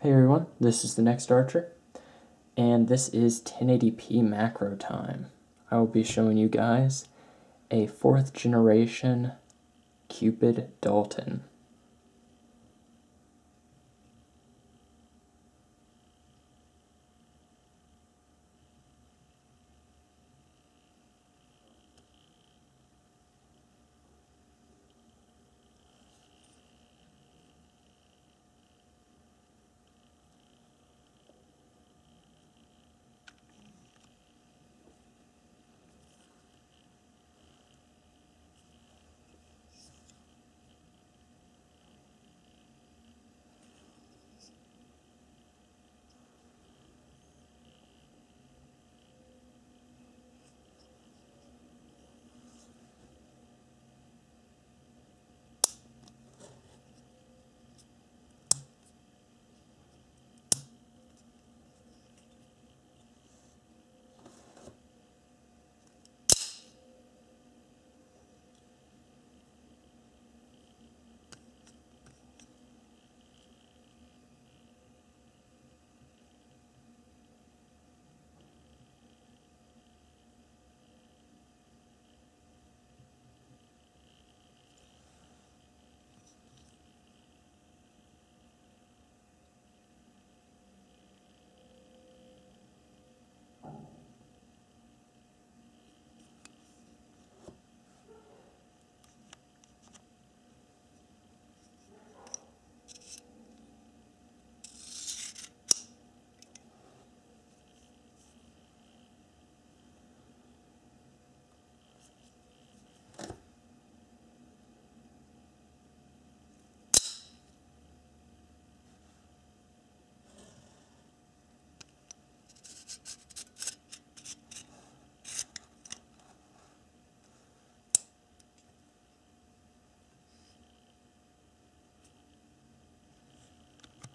Hey everyone, this is the next Archer, and this is 1080p macro time. I will be showing you guys a fourth generation Cupid Dalton.